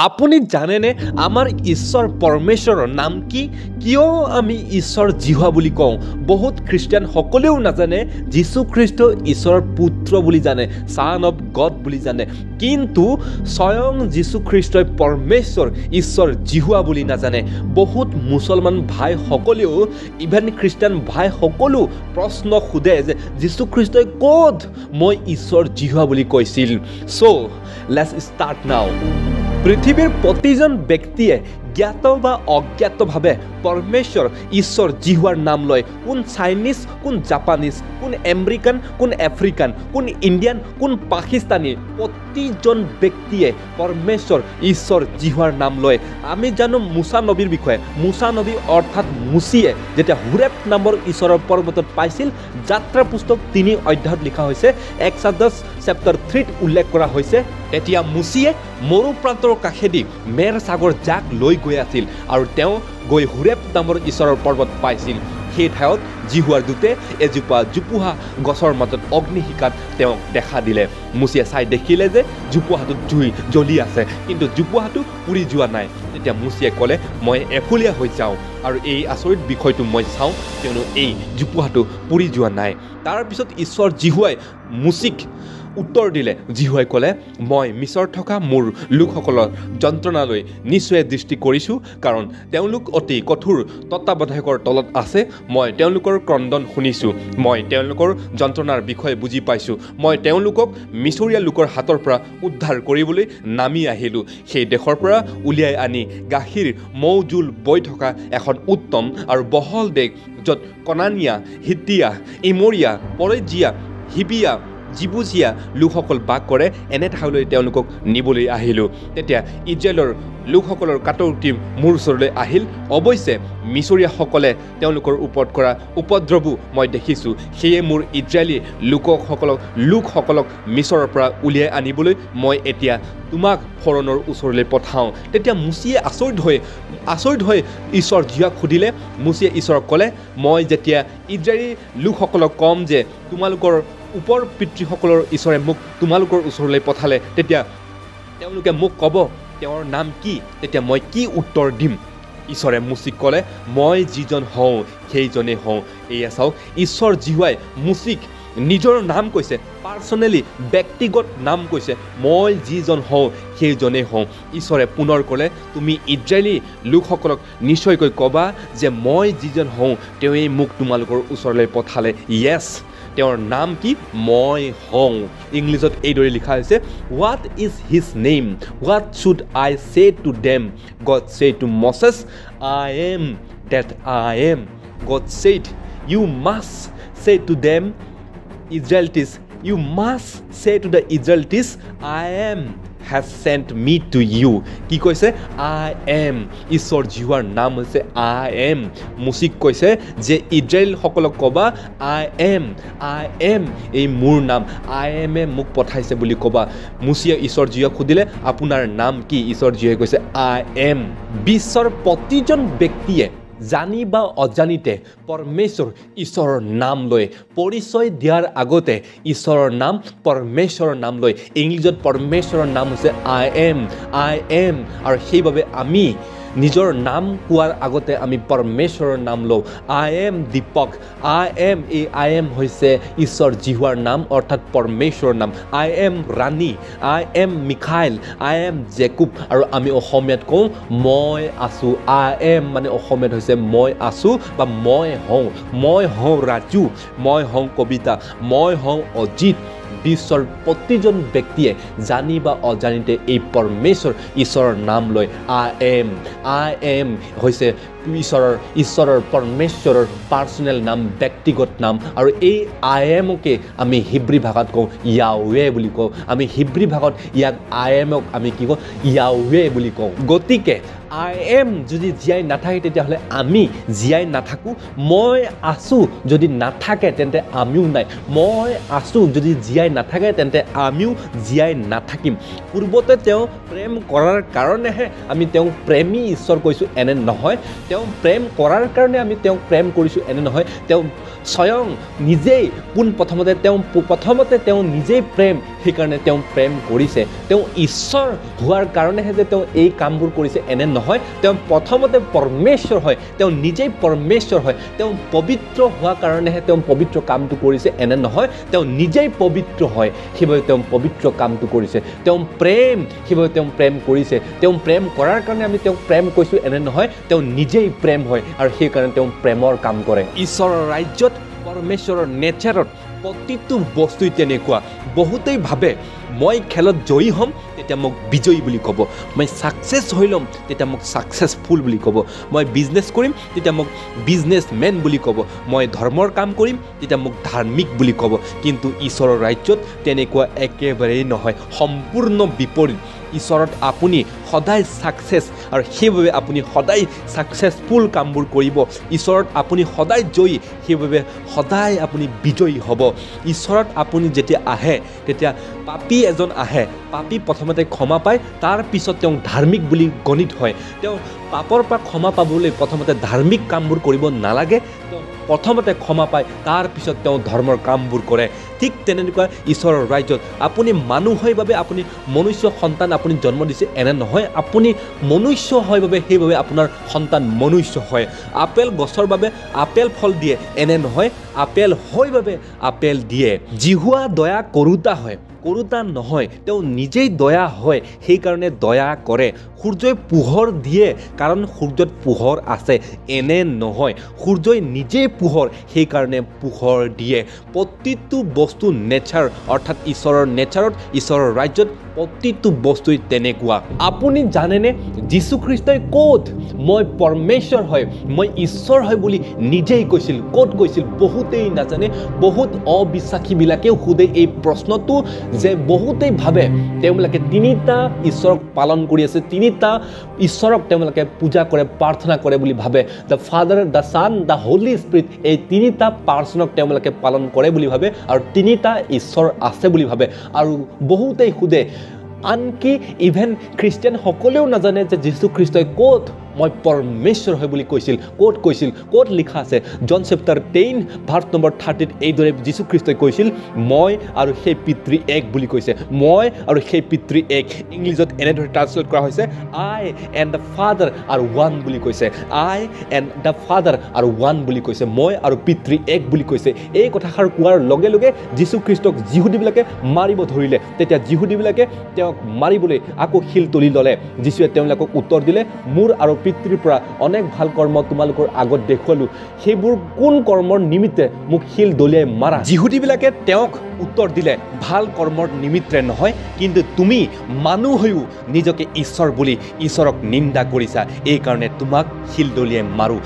আপুনি জানেনে আমাৰ ঈশ্বৰ পৰমেশ্বৰৰ নাম কি? কিয় আমি ঈশ্বৰ জিহোৱা বুলি কওঁ? বহুত খ্ৰীষ্টিয়ানসকলেও নাজানে যীশুখ্ৰীষ্ট ঈশ্বৰৰ পুত্ৰ বুলি জানে ছান অফ গড বুলি জানে। কিন্তু স্বয়ং যীশুখ্ৰীষ্টই পৰমেশ্বৰ ঈশ্বৰ জিহোৱা বুলি নাজানে। বহুত মুছলমান ভাইসকলেও ইভেন খ্ৰীষ্টিয়ান ভাইসকলো প্ৰশ্ন সোধে যে যীশুখ্ৰীষ্টই ক'ত মই ঈশ্বৰ জিহোৱা বুলি কৈছিল? চ' লেটছ ষ্টাৰ্ট নাও পৃথিৱীৰ প্ৰতিজন ব্যক্তিয়ে জ্ঞাত বা অজ্ঞাতভাৱে পৰমেশ্বৰ ঈশ্বৰ জিহুৱাৰ নাম লয়। কোন চাইনিজ কোন জাপানিজ কোন আমেৰিকান কোন আফ্ৰিকান কোন ইণ্ডিয়ান কোন পাকিস্তানী প্ৰতিজন ব্যক্তিয়ে পৰমেশ্বৰ ঈশ্বৰ জিহুৱাৰ নাম লয়। আমি জানো মুচা নবীৰ বিষয়ে। মুচা নবী অৰ্থাৎ মুচিয়ে যেতিয়া হুৰেপ নামৰ ঈশ্বৰৰ পৰ্বতত পাইছিল যাত্ৰা পুস্তক তিনি অধ্যায়ত লিখা হৈছে এক্সাডাছ চেপ্টাৰ থ্ৰীত উল্লেখ কৰা হৈছে তেতিয়া মুচিয়ে মৰু প্ৰান্তৰ কাষেদি মেৰ সাগৰ জাক লৈ গৈ আছিল আৰু তেওঁ গৈ হুৰেপ নামৰ ঈশ্বৰৰ পৰ্বত পাইছিল। সেই ঠাইত জিহুৱাৰ দূতে এজোপা জোপোহা গছৰ মাজত অগ্নিশিখাত তেওঁক দেখা দিলে। মুচিয়ে চাই দেখিলে যে জোপোহাটোত জুই জ্বলি আছে কিন্তু জোপোহাটো পুৰি যোৱা নাই। তেতিয়া মুচিয়ে ক'লে মই এফুলীয়া হৈ যাওঁ আৰু এই আচৰিত বিষয়টো মই চাওঁ কিয়নো এই জোপোহাটো পুৰি যোৱা নাই। তাৰপিছত ঈশ্বৰ জিহুৱাই মুচিক উত্তৰ দিলে। জিহুৱাই ক'লে মই মিছৰ থকা মোৰ লোকসকলৰ যন্ত্ৰণালৈ নিশ্চয় দৃষ্টি কৰিছোঁ কাৰণ তেওঁলোক অতি কঠোৰ তত্বাৱধায়কৰ তলত আছে। মই তেওঁলোকৰ ক্ৰদন শুনিছোঁ। মই তেওঁলোকৰ যন্ত্ৰণাৰ বিষয়ে বুজি পাইছোঁ। মই তেওঁলোকক মিছৰীয়া লোকৰ হাতৰ পৰা উদ্ধাৰ কৰিবলৈ নামি আহিলোঁ। সেই দেশৰ পৰা উলিয়াই আনি গাখীৰ মৌ জোল বৈ থকা এখন উত্তম আৰু বহল দেশ য'ত কনানিয়া হিতিয়া ইমৰীয়া পৰেজিয়া হিবিয়া জিবুজিয়া লোকসকল বাস কৰে এনে ঠাইলৈ তেওঁলোকক নিবলৈ আহিলোঁ। তেতিয়া ইজৰাইলৰ লোকসকলৰ কাটৌতি মোৰ ওচৰলৈ আহিল। অৱশ্যে মিছৰীয়াসকলে তেওঁলোকৰ ওপৰত কৰা উপদ্ৰৱো মই দেখিছোঁ। সেয়ে মোৰ ইজৰাইলী লোকসকলক লোকসকলক মিছৰৰ পৰা উলিয়াই আনিবলৈ মই এতিয়া তোমাক ফৰণৰ ওচৰলৈ পঠাওঁ। তেতিয়া মুচিয়ে আচৰিত হৈ আচৰিত হৈ ঈশ্বৰ জীয়াক সুধিলে মুচিয়ে ঈশ্বৰক ক'লে মই যেতিয়া ইজৰাইলী লোকসকলক ক'ম যে তোমালোকৰ ওপৰ পিতৃসকলৰ ঈশ্বৰে মোক তোমালোকৰ ওচৰলৈ পঠালে তেতিয়া তেওঁলোকে মোক ক'ব তেওঁৰ নাম কি? তেতিয়া মই কি উত্তৰ দিম? ঈশ্বৰে মুচিক ক'লে মই যিজন হওঁ সেইজনেই হওঁ। এয়া চাওক ঈশ্বৰ জিহুৱাই মুচিক নিজৰ নাম কৈছে পাৰ্চনেলি ব্যক্তিগত নাম কৈছে মই যিজন হওঁ সেইজনেই হওঁ। ঈশ্বৰে পুনৰ ক'লে তুমি ইজৰাইলী লোকসকলক নিশ্চয়কৈ ক'বা যে মই যিজন হওঁ তেওঁৱেই মোক তোমালোকৰ ওচৰলৈ পঠালে। য়েছ তেওঁৰ নাম কি? মই হওঁ ইংলিছত এইদৰে লিখা হৈছে what is his name what should I say to them God say to Moses I am that I am God said you must say to them Israelites you must say to the Israelites I am has sent me to you কি কৈছে? I am ঈশ্বৰ জিহুৱাৰ নাম হৈছে I am মুচিক কৈছে যে ইজৰাইলসকলক ক'বা I am I am এই মোৰ নাম আই এমে মোক পঠাইছে বুলি ক'বা। মুচিয়ে ঈশ্বৰ জীয়ক সুধিলে আপোনাৰ নাম কি? ঈশ্বৰ জীয়ে কৈছে আই এম বিশ্বৰ প্ৰতিজন ব্যক্তিয়ে জানি বা অজানিতে পৰমেশ্বৰ ঈশ্বৰৰ নাম লৈ পৰিচয় দিয়াৰ আগতে ঈশ্বৰৰ নাম পৰমেশ্বৰৰ নাম লৈ ইংলিছত পৰমেশ্বৰৰ নাম হৈছে আই এম আই এম আৰু সেইবাবে আমি নিজৰ নাম কোৱাৰ আগতে আমি পৰমেশ্বৰৰ নাম লওঁ। I am Deepak I am এই আই এম হৈছে ঈশ্বৰ জিহুৱাৰ নাম অৰ্থাৎ পৰমেশ্বৰৰ নাম। I am Rani I am Michael I am Jacob আৰু আমি অসমীয়াত কওঁ মই আছোঁ আই এম মানে অসমীয়াত হৈছে মই আছোঁ বা মই হওঁ। মই হওঁ ৰাজু মই হওঁ কবিতা মই হওঁ অজিত। বিশ্বৰ প্ৰতিজন ব্যক্তিয়ে জানি বা অজানিতে এই পৰমেশ্বৰ ঈশ্বৰৰ নাম লৈ আই এম আই এম হৈছে ঈশ্বৰৰ ঈশ্বৰৰ পৰমেশ্বৰৰ পাৰ্চনেল নাম ব্যক্তিগত নাম আৰু এই আই এমকে আমি হিব্ৰী ভাষাত কওঁ য়াৱে বুলি কওঁ। আমি হিব্ৰী ভাষাত ইয়াক আই এমক আমি কি কওঁ? য়াৱে বুলি কওঁ। গতিকে আই এম যদি জীয়াই নাথাকে তেতিয়াহ'লে আমি জীয়াই নাথাকোঁ। মই আছোঁ যদি নাথাকে তেন্তে আমিও নাই। মই আছোঁ যদি জীয়াই নাথাকে তেন্তে আমিও জীয়াই নাথাকিম। পূৰ্বতে তেওঁ প্ৰেম কৰাৰ কাৰণেহে আমি তেওঁক প্ৰেমী ঈশ্বৰ কৈছোঁ এনে নহয়। তেওঁ প্ৰেম কৰাৰ কাৰণে আমি তেওঁক প্ৰেম কৰিছোঁ এনে নহয়। তেওঁ স্বয়ং নিজেই পোনপ্ৰথমতে তেওঁ প্ৰথমতে তেওঁ নিজেই প্ৰেম সেইকাৰণে তেওঁ প্ৰেম কৰিছে। তেওঁ ঈশ্বৰ হোৱাৰ কাৰণেহে যে তেওঁ এই কামবোৰ কৰিছে এনে নহয়। তেওঁ প্ৰথমতে পৰমেশ্বৰ হয় তেওঁ নিজেই পৰমেশ্বৰ হয়। তেওঁ পবিত্ৰ হোৱাৰ কাৰণেহে তেওঁ পবিত্ৰ কামটো কৰিছে এনে নহয়। তেওঁ নিজেই পবিত্ৰ হয় সেইবাবে তেওঁ পবিত্ৰ কামটো কৰিছে। তেওঁ প্ৰেম সেইবাবে তেওঁ প্ৰেম কৰিছে। তেওঁ প্ৰেম কৰাৰ কাৰণে আমি তেওঁক প্ৰেম কৈছোঁ এনে নহয়। তেওঁ নিজেই প্ৰেম হয় আৰু সেইকাৰণে তেওঁ প্ৰেমৰ কাম কৰে। ঈশ্বৰৰ ৰাজ্যত পৰমেশ্বৰৰ নেচাৰত প্ৰতিটো বস্তুই তেনেকুৱা। বহুতেই ভাবে মই খেলত জয়ী হ'ম তেতিয়া মোক বিজয়ী বুলি ক'ব। মই ছাকচেছ হৈ ল'ম তেতিয়া মোক ছাকচেছফুল বুলি ক'ব। মই বিজনেছ কৰিম তেতিয়া মোক বিজনেছমেন বুলি ক'ব। মই ধৰ্মৰ কাম কৰিম তেতিয়া মোক ধাৰ্মিক বুলি ক'ব। কিন্তু ঈশ্বৰৰ ৰাজ্যত তেনেকুৱা একেবাৰেই নহয় সম্পূৰ্ণ বিপৰীত। ঈশ্বৰত আপুনি সদায় ছাকচেছ আৰু সেইবাবে আপুনি সদায় ছাকচেছফুল কামবোৰ কৰিব। ঈশ্বৰত আপুনি সদায় জয়ী সেইবাবে সদায় আপুনি বিজয়ী হ'ব। ঈশ্বৰত আপুনি যেতিয়া আহে তেতিয়া পাপী এজন আহে। পাপী প্ৰথমতে ক্ষমা পায় তাৰপিছত তেওঁক ধাৰ্মিক বুলি গণিত হয়। তেওঁ পাপৰ পৰা ক্ষমা পাবলৈ প্ৰথমতে ধাৰ্মিক কামবোৰ কৰিব নালাগে তেওঁ প্ৰথমতে ক্ষমা পায় তাৰপিছত তেওঁ ধৰ্মৰ কামবোৰ কৰে। ঠিক তেনেকুৱা ঈশ্বৰৰ ৰাজ্যত আপুনি মানুহ হয় বাবে আপুনি মনুষ্য সন্তান আপুনি জন্ম দিছে এনে নহয়। আপুনি মনুষ্য হয় বাবে সেইবাবে আপোনাৰ সন্তান মনুষ্য হয়। আপেল গছৰ বাবে আপেল ফল দিয়ে এনে নহয় আপেল হয় বাবে আপেল দিয়ে। জিহুৱা দয়া কৰোতা হয়। কৰোতা নহয় তেওঁ নিজেই দয়া হয় সেইকাৰণে দয়া কৰে। সূৰ্যই পোহৰ দিয়ে কাৰণ সূৰ্যত পোহৰ আছে এনে নহয়। সূৰ্যই নিজেই পোহৰ সেইকাৰণে পোহৰ দিয়ে। প্ৰতিটো বস্তু নেচাৰ অৰ্থাৎ ঈশ্বৰৰ নেচাৰত ঈশ্বৰৰ ৰাজ্যত প্ৰতিটো বস্তুৱেই তেনেকুৱা। আপুনি জানেনে যীশুখ্ৰীষ্টই ক'ত মই পৰমেশ্বৰ হয় মই ঈশ্বৰ হয় বুলি নিজেই কৈছিল? ক'ত কৈছিল? বহুতেই নাজানে। বহুত অবিশ্বাসীবিলাকেও সোধে এই প্ৰশ্নটো। যে বহুতেই ভাবে তেওঁবিলাকে তিনিটা ঈশ্বৰক পালন কৰি আছে তিনিটা ঈশ্বৰক তেওঁলোকে পূজা কৰে প্ৰাৰ্থনা কৰে বুলি ভাবে। The father the son the holy spirit এই তিনিটা পাৰ্চনক তেওঁলোকে পালন কৰে বুলি ভাবে আৰু তিনিটা ঈশ্বৰ আছে বুলি ভাবে। আৰু বহুতেই সোধে আনকি ইভেন খ্ৰীষ্টিয়ানসকলেও নাজানে যে যীশুখ্ৰীষ্টই ক'ত মই পৰমেশ্বৰ হয় বুলি কৈছিল। ক'ত কৈছিল? ক'ত লিখা আছে? John chapter ten verse number থাৰ্টিত এইদৰে যীশুখ্ৰীষ্টই কৈছিল মই আৰু সেই পিতৃ এক বুলি কৈছে। মই আৰু সেই পিতৃ এক ইংলিছত এনেদৰে ট্ৰান্সলেট কৰা হৈছে আই এণ্ড দ্য ফাদাৰ আৰু ওৱান বুলি কৈছে। আই এণ্ড দ্য ফাদাৰ আৰু ওৱান বুলি কৈছে। মই আৰু পিতৃ এক বুলি কৈছে। এই কথাষাৰ কোৱাৰ লগে লগে যীশুখ্ৰীষ্টক যিহুদীবিলাকে মাৰিব ধৰিলে। তেতিয়া যিহুদীবিলাকে তেওঁক মাৰিবলৈ আকৌ শিল তুলি ল'লে। যীশুৱে তেওঁলোকক উত্তৰ দিলে মোৰ আৰু পিতৃৰ পৰা অনেক ভাল কৰ্ম তোমালোকৰ আগত দেখুৱালোঁ। সেইবোৰ কোন কৰ্মৰ নিমিত্তে মোক শিল দলিয়াই মাৰা? যিহুদীবিলাকে তেওঁক উত্তৰ দিলে ভাল কৰ্মৰ নিমিত্তে নহয় কিন্তু তুমি মানুহ হৈও নিজকে ঈশ্বৰ বুলি ঈশ্বৰক নিন্দা কৰিছা। এইকাৰণে তোমাক শিল দলিয়াই মাৰোঁ।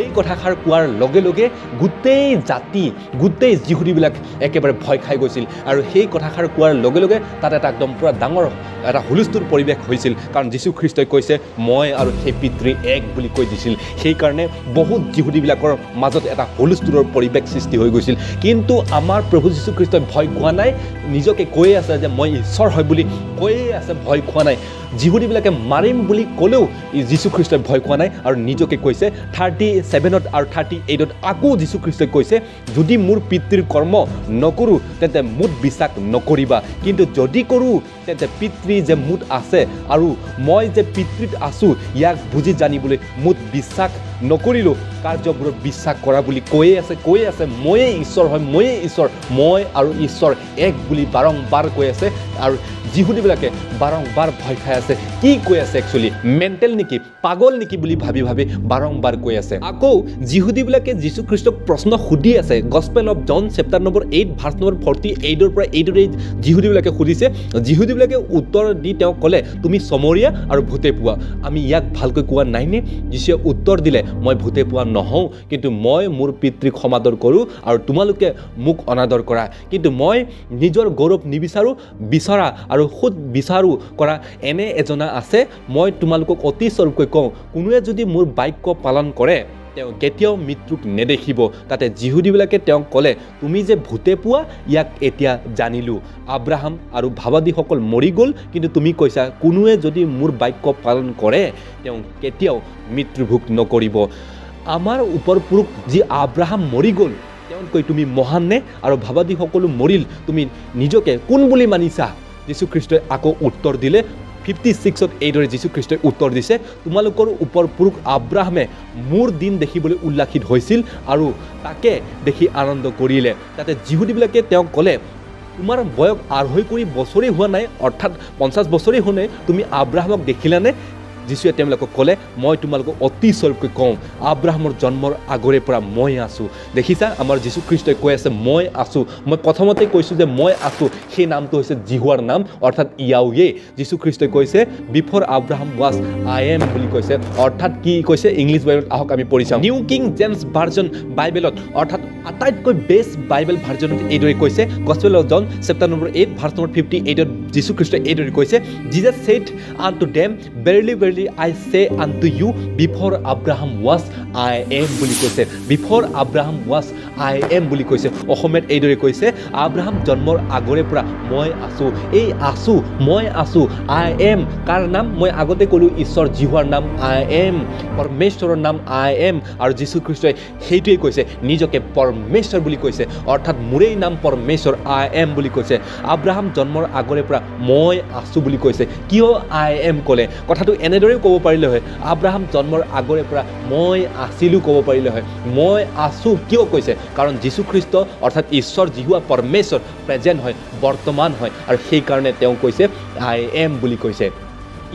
এই কথাষাৰ কোৱাৰ লগে লগে গোটেই জাতি গোটেই যিহুদীবিলাক একেবাৰে ভয় খাই গৈছিল। আৰু সেই কথাষাৰ কোৱাৰ লগে লগে তাত এটা একদম পূৰা ডাঙৰ এটা হুলস্থুল পৰিৱেশ হৈছিল। কাৰণ যীশুখ্ৰীষ্টই কৈছে মই আৰু সেই পিতৃ এক বুলি কৈ দিছিল। সেইকাৰণে বহুত যিহুদীবিলাকৰ মাজত এটা হুলস্থুলৰ পৰিৱেশ সৃষ্টি হৈ গৈছিল। কিন্তু আমাৰ প্ৰভু যীশুখ্ৰীষ্টই ভয় খোৱা নাই। নিজকে কৈয়ে আছে যে মই ঈশ্বৰ হয় বুলি কৈয়ে আছে ভয় খোৱা নাই। যিহুদীবিলাকে মাৰিম বুলি ক'লেও যীশুখ্ৰীষ্টই ভয় খোৱা নাই আৰু নিজকে কৈছে থাৰ্টি ছেভেনত আৰু থাৰ্টি এইটত আকৌ যীশুখ্ৰীষ্টই কৈছে যদি মোৰ পিতৃৰ কৰ্ম নকৰোঁ তেন্তে মোত বিশ্বাস নকৰিবা। কিন্তু যদি কৰোঁ তেন্তে পিতৃ যে মোত আছে আৰু মই যে পিতৃত আছোঁ ইয়াক বুজি জানিবলৈ মোত বিশ্বাস নকৰিলোঁ। কাৰ্যবোৰত বিশ্বাস কৰা বুলি কৈয়ে আছে কৈয়ে আছে ময়েই ঈশ্বৰ হয় ময়েই ঈশ্বৰ মই আৰু ঈশ্বৰ এক বুলি বাৰম্বাৰ কৈ আছে আৰু যিহুদীবিলাকে বাৰম্বাৰ ভয় খাই আছে। কি কৈ আছে একচুৱেলি মেণ্টেল নেকি? পাগল নেকি বুলি ভাবি ভাবি বাৰম্বাৰ কৈ আছে। আকৌ যিহুদীবিলাকে যীশুখ্ৰীষ্টক প্ৰশ্ন সুধি আছে। Gospel of John chapter number eight verse number forty এইটৰ পৰা এইদৰে যিহুদীবিলাকে সুধিছে। যিহুদীবিলাকে উত্তৰ দি তেওঁক ক'লে তুমি চমৰীয়া আৰু ভূতে পোৱা। আমি ইয়াক ভালকৈ কোৱা নাইনে? যীশুৱে উত্তৰ দিলে মই ভূতে পোৱা নহওঁ কিন্তু মই মোৰ পিতৃক সমাদৰ কৰোঁ আৰু তোমালোকে মোক অনাদৰ কৰা। কিন্তু মই নিজৰ গৌৰৱ নিবিচাৰোঁ বিচৰা আৰু সুদ বিচাৰোঁ কৰা এনে এজনা আছে মই তোমালোকক অতি স্বৰূপকৈ কওঁ কোনোৱে যদি মোৰ বাক্য পালন কৰে তেওঁ কেতিয়াও মৃত্যুক নেদেখিব। তাতে যিহুদীবিলাকে তেওঁক ক'লে তুমি যে ভূতে পোৱা ইয়াক এতিয়া জানিলোঁ। আব্ৰাহাম আৰু ভাবাদীসকল মৰি গ'ল কিন্তু তুমি কৈছা কোনোৱে যদি মোৰ বাক্য পালন কৰে তেওঁ কেতিয়াও মৃত্যুভোগ নকৰিব। আমাৰ ওপৰ পুৰুষ যি আব্ৰাহাম মৰি গ'ল তেওঁতকৈ তুমি মহান নে? আৰু ভাবাদী সকলো মৰিল তুমি নিজকে কোন বুলি মানিছা? যীশুখ্ৰীষ্টই আকৌ উত্তৰ দিলে। ফিফটি ছিক্সত এইদৰে যীশুখ্ৰীষ্টই উত্তৰ দিছে তোমালোকৰ ওপৰ পুৰুষ আব্ৰাহামে মোৰ দিন দেখিবলৈ উল্লাসিত হৈছিল আৰু তাকে দেখি আনন্দ কৰিলে। তাতে যিহুদীবিলাকে তেওঁক ক'লে তোমাৰ বয়স আঢ়ৈ কৰি বছৰেই হোৱা নাই অৰ্থাৎ পঞ্চাছ বছৰেই হোৱা নাই তুমি আব্ৰাহামক দেখিলানে? যীশুৱে তেওঁলোকক ক'লে মই তোমালোকক অতি স্বৰূপকৈ কওঁ আব্ৰাহামৰ জন্মৰ আগৰে পৰা মই আছোঁ। দেখিছা আমাৰ যীশুখ্ৰীষ্টই কৈ আছে মই আছোঁ। মই প্ৰথমতে কৈছোঁ যে মই আছোঁ। সেই নামটো হৈছে জিহুৱাৰ নাম অৰ্থাৎ ইয়াৱে যীশুখ্ৰীষ্টই কৈছে before Abraham was I am বুলি কৈছে। অৰ্থাৎ কি কৈছে? ইংলিছ বাইবেলত আহক আমি পঢ়ি চাওঁ। নিউ কিং জেমছ ভাৰ্জন বাইবেলত অৰ্থাৎ আটাইতকৈ বেষ্ট বাইবেল ভাৰ্জনত এইদৰে কৈছে। Gospel of John chapter number eight verse number fifty এইটত যীশুখ্ৰীষ্টই এইদৰে কৈছে Jesus said unto them verily I say unto you before Abraham was I am বুলি কৈছে before Abraham was I am বুলি কৈছে অসমীয়াত এইদৰে কৈছে আব্ৰাহাম জন্মৰ আগৰে পৰা মই আছোঁ এই আছোঁ মই আছোঁ আই এম কাৰ নাম? মই আগতে ক'লোঁ ঈশ্বৰ জিহুৱাৰ নাম আই এম পৰমেশ্বৰৰ নাম আই এম আৰু যীশুখ্ৰীষ্টই সেইটোৱেই কৈছে নিজকে পৰমেশ্বৰ বুলি কৈছে অৰ্থাৎ মোৰেই নাম পৰমেশ্বৰ আই এম বুলি কৈছে আব্ৰাহাম জন্মৰ আগৰে পৰা মই আছোঁ বুলি কৈছে কিয় আই এম ক'লে? কথাটো এনেদৰেও ক'ব পাৰিলে হয় আব্ৰাহাম জন্মৰ আগৰে পৰা মই আছিলোঁ ক'ব পাৰিলে হয় মই আছোঁ কিয় কৈছে? কাৰণ যীশুখ্ৰীষ্ট অৰ্থাৎ ঈশ্বৰ জিহুৱা পৰমেশ্বৰ প্ৰেজেণ্ট হয় বৰ্তমান হয়। আৰু সেইকাৰণে তেওঁ কৈছে আই এম বুলি কৈছে।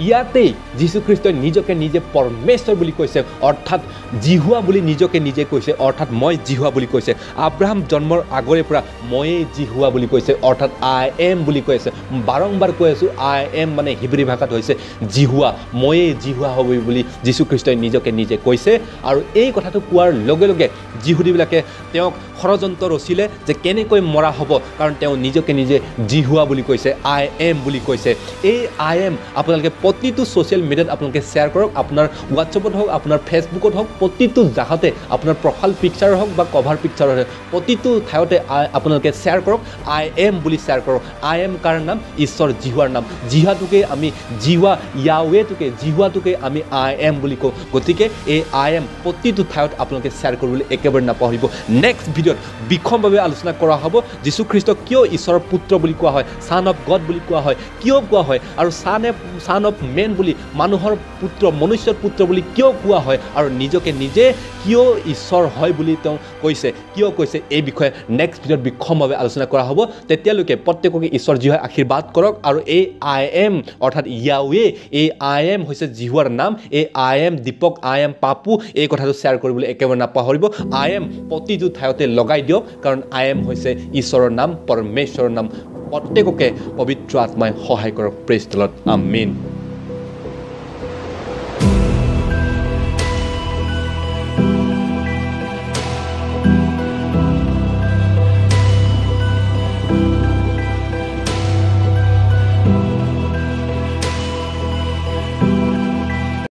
ইয়াতেই যীশুখ্ৰীষ্টই নিজকে নিজে পৰমেশ্বৰ বুলি কৈছে অৰ্থাৎ জিহুৱা বুলি নিজকে নিজে কৈছে অৰ্থাৎ মই জিহুৱা বুলি কৈছে। আব্ৰাহাম জন্মৰ আগৰে পৰা ময়েই জিহুৱা বুলি কৈছে অৰ্থাৎ আই এম বুলি কৈ আছে বাৰম্বাৰ কৈ আছোঁ আই এম মানে হিব্ৰী ভাষাত হৈছে জিহুৱা ময়েই জিহুৱা হ'ব বুলি যীশুখ্ৰীষ্টই নিজকে নিজে কৈছে। আৰু এই কথাটো কোৱাৰ লগে লগে যিহুদীবিলাকে তেওঁক ষড়যন্ত্ৰ ৰচিলে যে কেনেকৈ মৰা হ'ব কাৰণ তেওঁ নিজকে নিজে জিহুৱা বুলি কৈছে আই এম বুলি কৈছে। এই আই এম আপোনালোকে প্ৰতিটো ছ'চিয়েল মিডিয়াত আপোনালোকে শ্বেয়াৰ কৰক আপোনাৰ হোৱাটছএপত হওক আপোনাৰ ফেচবুকত হওক প্ৰতিটো জাগাতে আপোনাৰ প্ৰফাইল পিকচাৰ হওক বা কভাৰ পিকচাৰ হওক প্ৰতিটো ঠাইতে আপোনালোকে শ্বেয়াৰ কৰক আই এম বুলি শ্বেয়াৰ কৰক। আই এম কাৰ নাম? ঈশ্বৰ জিহুৱাৰ নাম। জিহাটোকে আমি জিহুৱা য়াৱেটোকে জিহুৱাটোকে আমি আই এম বুলি কওঁ। গতিকে এই আই এম প্ৰতিটো ঠাইত আপোনালোকে শ্বেয়াৰ কৰিবলৈ একেবাৰে নাপাহৰিব। নেক্সট ভিডিঅ'ত বিষমভাৱে আলোচনা কৰা হ'ব। যীশুখ্ৰীষ্টক কিয় ঈশ্বৰৰ পুত্ৰ বুলি কোৱা হয়? ছান অফ গড বুলি কোৱা হয়। কিয় কোৱা হয়? আৰু son a son of man বুলি মানুহৰ পুত্ৰ মনুষ্যৰ পুত্ৰ বুলি কিয় কোৱা হয় আৰু নিজকে নিজে কিয় ঈশ্বৰ হয় বুলি তেওঁ কৈছে? কিয় কৈছে? এই বিষয়ে নেক্সট ভিডিঅ'ত বিষমভাৱে আলোচনা কৰা হ'ব। তেতিয়ালৈকে প্ৰত্যেককে ঈশ্বৰ জীৱাই আশীৰ্বাদ কৰক আৰু এই আই এম অৰ্থাৎ ইয়াৱে এই আই এম হৈছে জিহুৱাৰ নাম এই I am Deepak I am Papu এই কথাটো শ্বেয়াৰ কৰিবলৈ একেবাৰে নাপাহৰিব। আই এম প্ৰতিটো ঠাইতে লগাই দিয়ক কাৰণ আই এম হৈছে ঈশ্বৰৰ নাম পৰমেশ্বৰৰ নাম। প্ৰত্যেককে পবিত্ৰ আত্মাই সহায় কৰক। প্ৰেষ্টলত আমিন